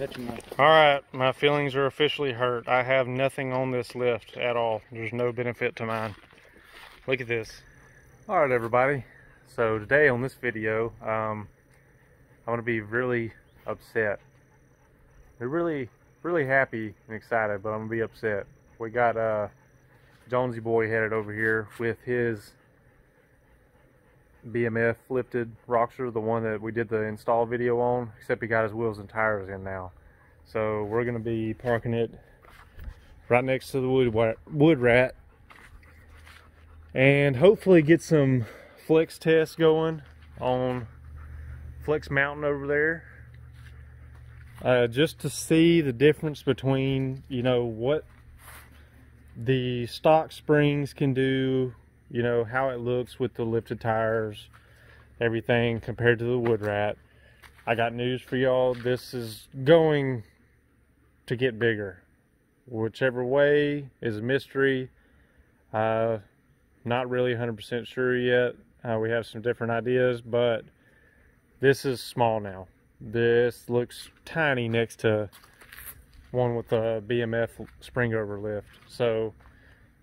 touching my. All right, my feelings are officially hurt. I have nothing on this lift at all. There's no benefit to mine. Look at this. All right, everybody. So today on this video, um, I'm gonna be really upset. They're really, really happy and excited, but I'm gonna be upset. We got uh, Jonesy Boy headed over here with his BMF lifted Roxor, the one that we did the install video on, except he got his wheels and tires in now. So we're gonna be parking it right next to the wood, wood rat and hopefully get some flex tests going on Flex Mountain over there. Uh, just to see the difference between, you know, what the stock springs can do you know, how it looks with the lifted tires, everything compared to the wood rat. I got news for y'all. This is going to get bigger. Whichever way is a mystery. Uh, not really 100% sure yet. Uh, we have some different ideas, but this is small now. This looks tiny next to one with the BMF spring over lift. So,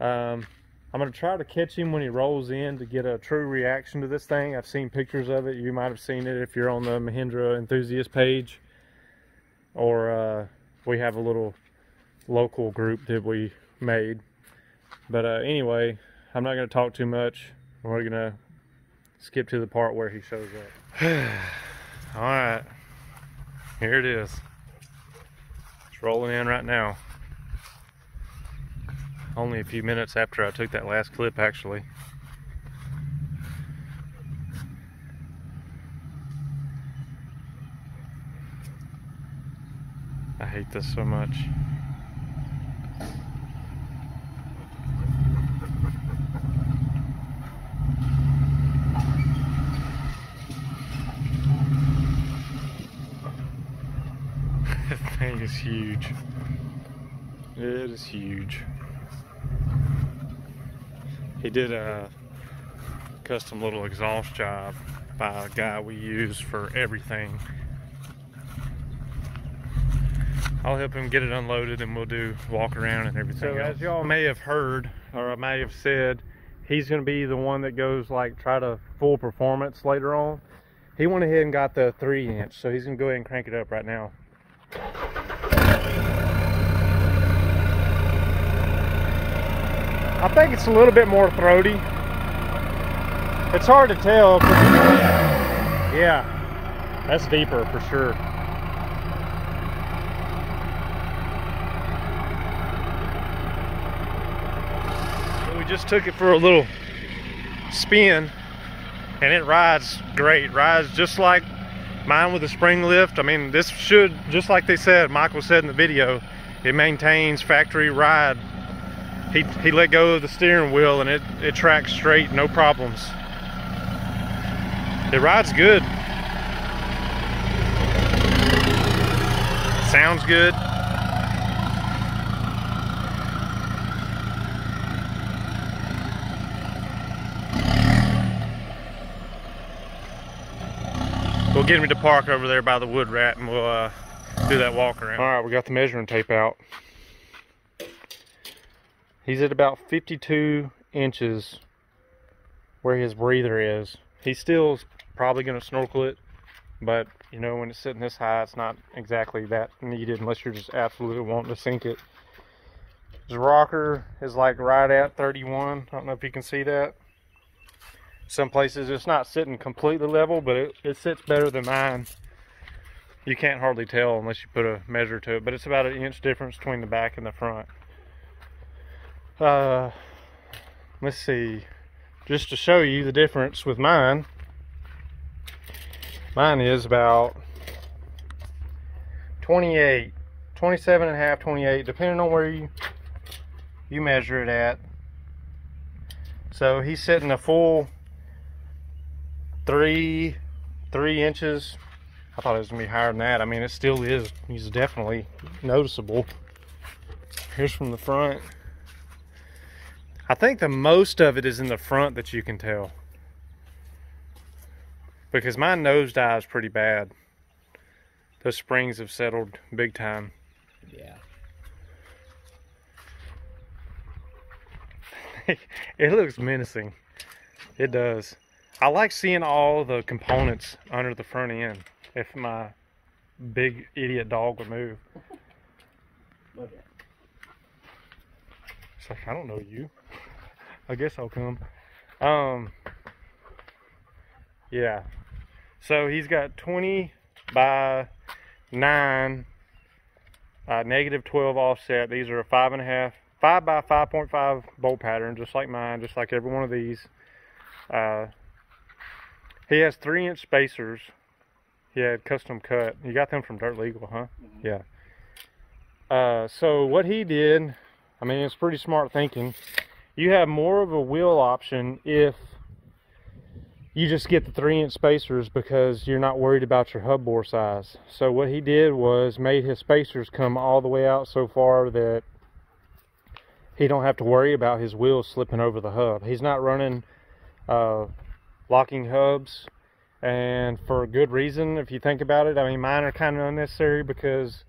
um, I'm going to try to catch him when he rolls in to get a true reaction to this thing. I've seen pictures of it. You might have seen it if you're on the Mahindra enthusiast page. Or uh, we have a little local group that we made. But uh, anyway, I'm not going to talk too much. We're going to skip to the part where he shows up. All right. Here it is. It's rolling in right now. Only a few minutes after I took that last clip, actually. I hate this so much. that thing is huge. It is huge. He did a custom little exhaust job by a guy we use for everything. I'll help him get it unloaded and we'll do walk around and everything. So else. as y'all may have heard or I may have said, he's gonna be the one that goes like try to full performance later on. He went ahead and got the three inch, so he's gonna go ahead and crank it up right now. I think it's a little bit more throaty. It's hard to tell. Yeah, that's deeper for sure. We just took it for a little spin and it rides great. Rides just like mine with the spring lift. I mean, this should, just like they said, Michael said in the video, it maintains factory ride he, he let go of the steering wheel and it, it tracks straight, no problems. It rides good. Sounds good. We'll get him to park over there by the wood rat and we'll uh, do that walk around. All right, we got the measuring tape out. He's at about 52 inches where his breather is. He's still probably going to snorkel it, but you know, when it's sitting this high, it's not exactly that needed unless you're just absolutely wanting to sink it. His rocker is like right at 31. I don't know if you can see that. Some places it's not sitting completely level, but it, it sits better than mine. You can't hardly tell unless you put a measure to it, but it's about an inch difference between the back and the front uh, let's see, just to show you the difference with mine, mine is about 28, 27 and a half, 28, depending on where you, you measure it at. So he's sitting a full three, three inches. I thought it was gonna be higher than that. I mean, it still is. He's definitely noticeable. Here's from the front. I think the most of it is in the front that you can tell. Because my nose dives pretty bad. those springs have settled big time. Yeah. it looks menacing. It does. I like seeing all the components under the front end. If my big idiot dog would move. Look at It's like I don't know you. I guess I'll come. Um. Yeah. So he's got 20 by 9, uh, negative 12 offset. These are a five and a half, five by 5.5 bolt pattern, just like mine, just like every one of these. Uh, he has three inch spacers. He had custom cut. You got them from Dirt Legal, huh? Mhm. Yeah. Uh, so what he did, I mean, it's pretty smart thinking. You have more of a wheel option if you just get the three inch spacers because you're not worried about your hub bore size. So what he did was made his spacers come all the way out so far that he don't have to worry about his wheels slipping over the hub. He's not running uh, locking hubs and for a good reason if you think about it. I mean mine are kind of unnecessary because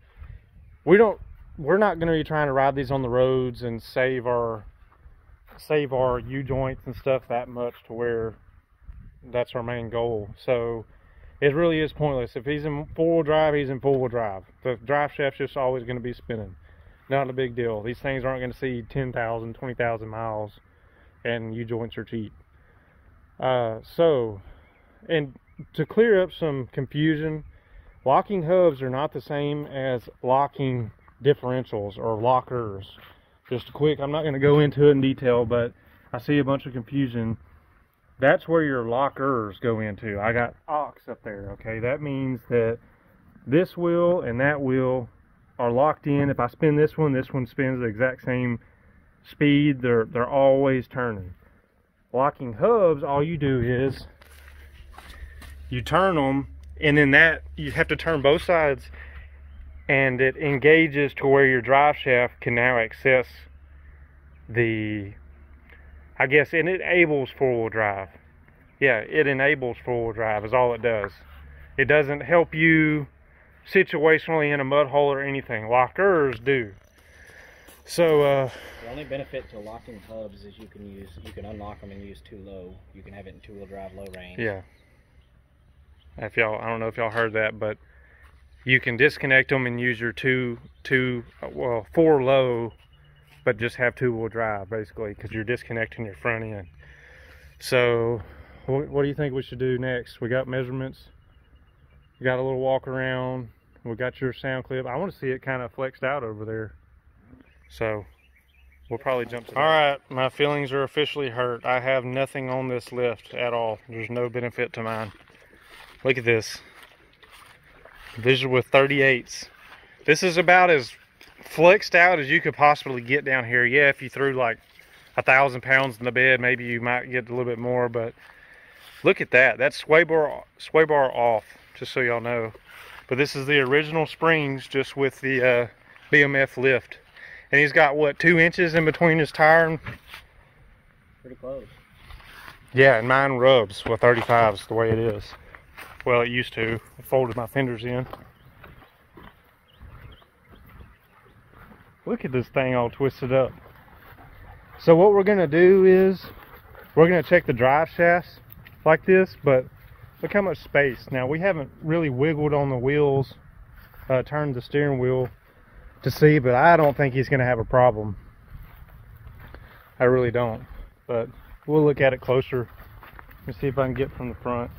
we don't we're not going to be trying to ride these on the roads and save our save our U joints and stuff that much to where that's our main goal. So it really is pointless. If he's in four wheel drive, he's in four wheel drive. The drive shaft's just always going to be spinning. Not a big deal. These things aren't going to see 10,000, 20,000 miles and U joints are cheap. Uh, so, and to clear up some confusion, locking hubs are not the same as locking differentials or lockers. Just a quick, I'm not going to go into it in detail, but I see a bunch of confusion. That's where your lockers go into. I got ox up there, okay? That means that this wheel and that wheel are locked in. If I spin this one, this one spins the exact same speed. They're they're always turning. Locking hubs, all you do is you turn them and then that you have to turn both sides and it engages to where your drive shaft can now access the I guess and it enables four-wheel drive. Yeah, it enables four-wheel drive is all it does. It doesn't help you situationally in a mud hole or anything. Lockers do. So uh The only benefit to locking hubs is you can use you can unlock them and use two low. You can have it in two wheel drive low range. Yeah. If y'all, I don't know if y'all heard that, but you can disconnect them and use your two, two, uh, well, four low, but just have two wheel drive basically because you're disconnecting your front end. So, what, do you think we should do next? We got measurements. We got a little walk around. We got your sound clip. I want to see it kind of flexed out over there. So, we'll probably jump to All right, my feelings are officially hurt. I have nothing on this lift at all. There's no benefit to mine. Look at this. Visual with 38s. This is about as flexed out as you could possibly get down here. Yeah, if you threw like a thousand pounds in the bed, maybe you might get a little bit more, but look at that. That's sway bar, sway bar off, just so y'all know. But this is the original springs just with the uh, BMF lift. And he's got what, two inches in between his tire and Pretty close. Yeah, and mine rubs with 35s the way it is. Well, it used to. I folded my fenders in. Look at this thing all twisted up. So what we're gonna do is we're gonna check the drive shafts like this, but look how much space. Now we haven't really wiggled on the wheels, uh, turned the steering wheel to see, but I don't think he's gonna have a problem. I really don't, but we'll look at it closer and see if I can get from the front.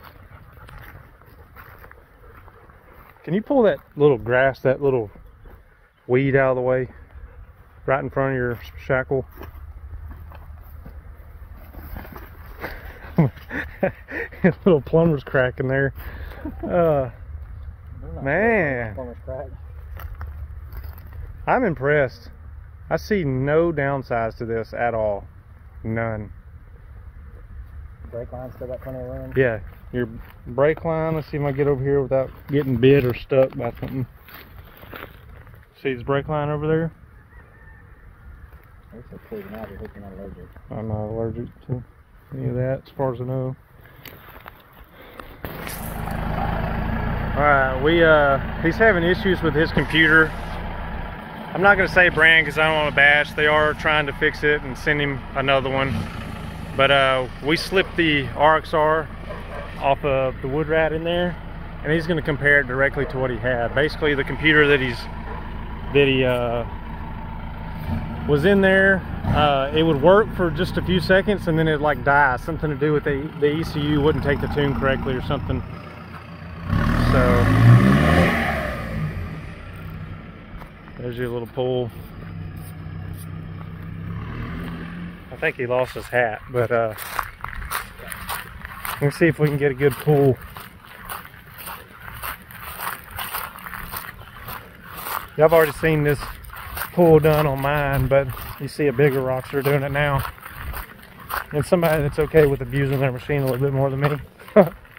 Can you pull that little grass, that little weed out of the way? Right in front of your shackle. little plumber's crack in there. Uh, Man. Plumber's crack. I'm impressed. I see no downsides to this at all. None. Brake line still got plenty of room. Yeah, your brake line. Let's see if I get over here without getting bit or stuck by something. See this brake line over there? It's a clean out. I hope you're not allergic. I'm not allergic to any of that, as far as I know. Alright, we uh he's having issues with his computer. I'm not gonna say brand because I don't want to bash. They are trying to fix it and send him another one. But uh we slipped the RXR off of the wood rat in there and he's gonna compare it directly to what he had. Basically the computer that he's that he uh was in there uh, it would work for just a few seconds and then it'd like die. Something to do with the, the ECU wouldn't take the tune correctly or something. So there's your little pool. I think he lost his hat but uh let's see if we can get a good pull. I've already seen this pull done on mine, but you see a bigger Roxor doing it now. And somebody that's okay with abusing their machine a little bit more than me.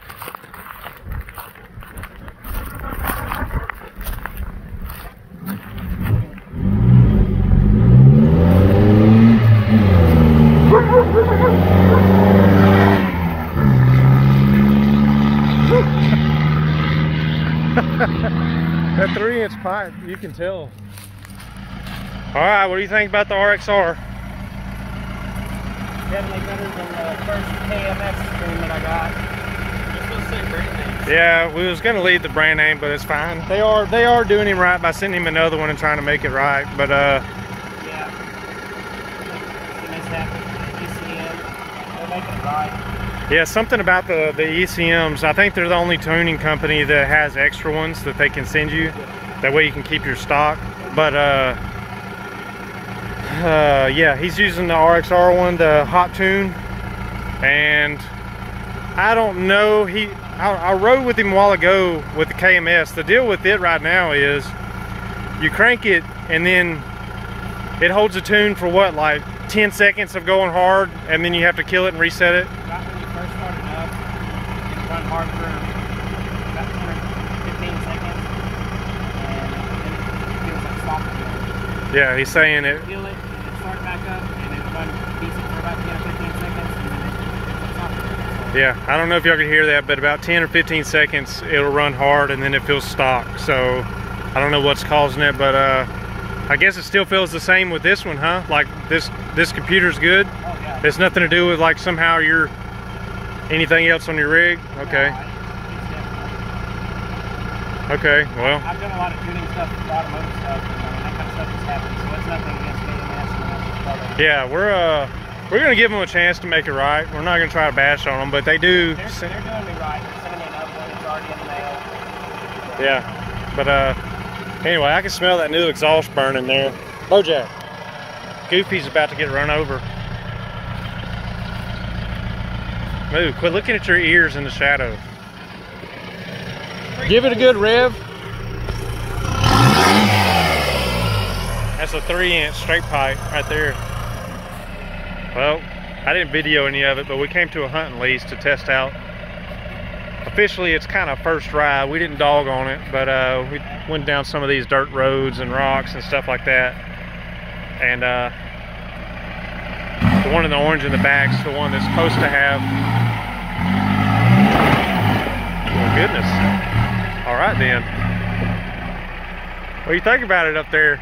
that three inch pipe, you can tell. All right, what do you think about the RXR? Definitely better than the first KMX stream that I got. You're supposed to say brand names. Yeah, we was gonna leave the brand name, but it's fine. They are they are doing him right by sending him another one and trying to make it right. But uh, Yeah. The mishap with ECM. They're making it right. Yeah, something about the the ECMs. I think they're the only tuning company that has extra ones that they can send you. That way you can keep your stock. But uh, uh, yeah, he's using the RXR one, the hot tune, and I don't know. He, I, I rode with him a while ago with the KMS. The deal with it right now is you crank it and then it holds a tune for what, like 10 seconds of going hard, and then you have to kill it and reset it. Right when you first started up, it run hard for about 10 15 seconds. And then it feels like stopping. Yeah, he's saying it. Kill it, and then start back up, and it run decent for about 10 or 15 seconds, and then it feels like stopping Yeah, I don't know if y'all can hear that, but about 10 or 15 seconds it'll run hard and then it feels stock. So I don't know what's causing it, but uh, I guess it still feels the same with this one, huh? Like this this computer's good. oh yeah. It's nothing to do with like somehow your anything else on your rig. Okay, No, it's definitely- okay, well, I've done a lot of tuning stuff, automotive stuff, and that kind of stuff has happened, so it's nothing against KMS, and that's just part of it. yeah, we're uh we're gonna give them a chance to make it right. We're not gonna try to bash on them, but they do. They're, they're doing me right. They're sending me another one. It's already in the mail. Yeah, but uh, anyway, I can smell that new exhaust burning there. Bojack, Goofy's about to get run over. Move, quit looking at your ears in the shadow. Give it a good rev. That's a three inch straight pipe right there. Well, I didn't video any of it, but we came to a hunting lease to test out officially it's kind of first ride we didn't dog on it but uh, we went down some of these dirt roads and rocks and stuff like that and uh, the one in the orange in the back's the one that's supposed to have goodness all right then what do you think about it up there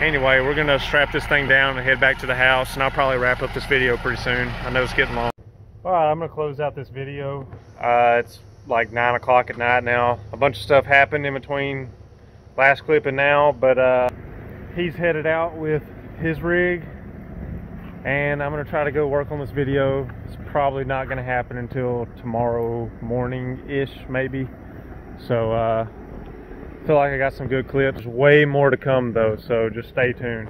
anyway we're gonna strap this thing down and head back to the house and i'll probably wrap up this video pretty soon i know it's getting long all right, I'm gonna close out this video. Uh, it's like nine o'clock at night now. A bunch of stuff happened in between last clip and now, but uh, he's headed out with his rig, and I'm gonna try to go work on this video. It's probably not gonna happen until tomorrow morning-ish, maybe. So uh, feel like I got some good clips. There's Way more to come though, so just stay tuned.